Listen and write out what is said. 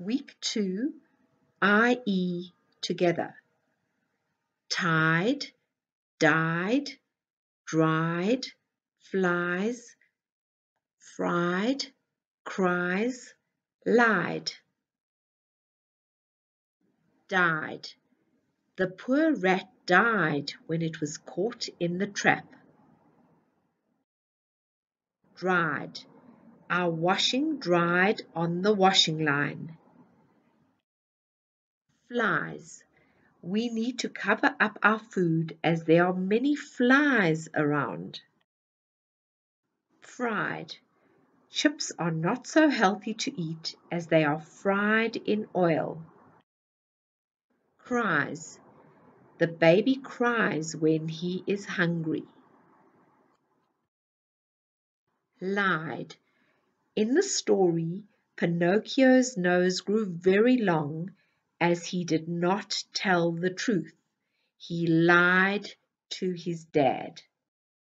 Week 2 IE together. Tied, died, dried, flies, fried, cries, lied. Died. The poor rat died when it was caught in the trap. Dried. Our washing dried on the washing line flies. We need to cover up our food as there are many flies around. Fried. Chips are not so healthy to eat as they are fried in oil. Cries. The baby cries when he is hungry. Lied. In the story, Pinocchio's nose grew very long as he did not tell the truth. He lied to his dad.